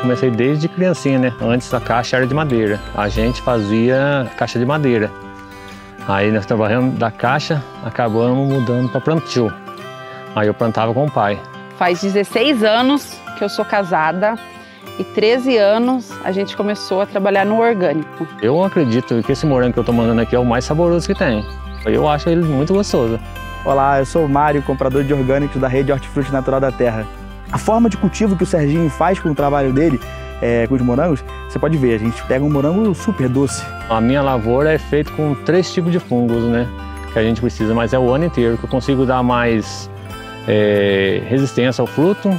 comecei desde criancinha, né? Antes a caixa era de madeira. A gente fazia caixa de madeira. Aí nós trabalhamos da caixa, acabamos mudando para plantio. Aí eu plantava com o pai. Faz 16 anos que eu sou casada e 13 anos a gente começou a trabalhar no orgânico. Eu acredito que esse morango que eu estou mandando aqui é o mais saboroso que tem. Eu acho ele muito gostoso. Olá, eu sou o Mário, comprador de orgânicos da rede Hortifruti Natural da Terra. A forma de cultivo que o Serginho faz com o trabalho dele, é, com os morangos, você pode ver, a gente pega um morango super doce. A minha lavoura é feita com três tipos de fungos, né? Que a gente precisa, mas é o ano inteiro que eu consigo dar mais é, resistência ao fruto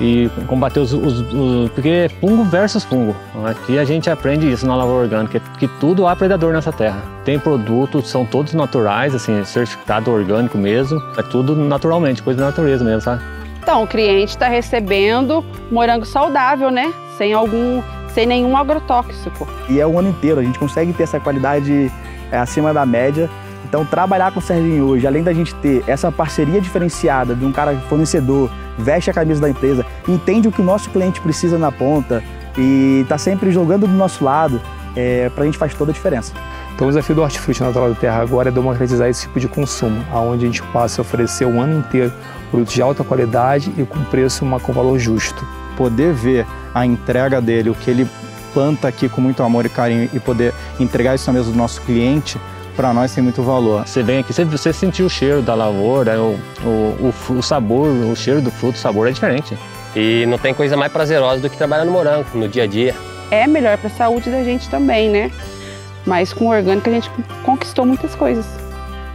e combater os, os, os, Porque é fungo versus fungo. Aqui a gente aprende isso na lavoura orgânica, que tudo há predador nessa terra. Tem produtos, são todos naturais, assim, certificado orgânico mesmo. É tudo naturalmente, coisa da natureza mesmo, sabe? Então, o cliente está recebendo morango saudável, né? Sem algum, sem nenhum agrotóxico. E é o ano inteiro, a gente consegue ter essa qualidade é, acima da média. Então, trabalhar com o Serginho hoje, além da gente ter essa parceria diferenciada de um cara fornecedor, veste a camisa da empresa, entende o que o nosso cliente precisa na ponta e está sempre jogando do nosso lado, é, para a gente faz toda a diferença. Então o desafio do Hortifruti Natural da Terra agora é democratizar esse tipo de consumo, aonde a gente passa a oferecer o ano inteiro produtos de alta qualidade e com preço uma, com valor justo. Poder ver a entrega dele, o que ele planta aqui com muito amor e carinho e poder entregar isso na mesa do nosso cliente, para nós tem muito valor. Você vem aqui, você sentiu o cheiro da lavoura, o, o, o, o sabor, o cheiro do fruto, o sabor é diferente. E não tem coisa mais prazerosa do que trabalhar no morango, no dia a dia. É melhor para a saúde da gente também, né? Mas com o orgânico a gente conquistou muitas coisas.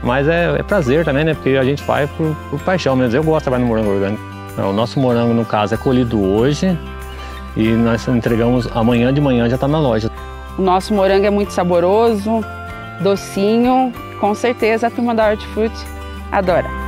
Mas é, é prazer também, né? Porque a gente faz por, por, paixão mesmo. Eu gosto de trabalhar no morango orgânico. O nosso morango, no caso, é colhido hoje e nós entregamos amanhã de manhã já está na loja. O nosso morango é muito saboroso, docinho. Com certeza a turma da Hortifruti adora.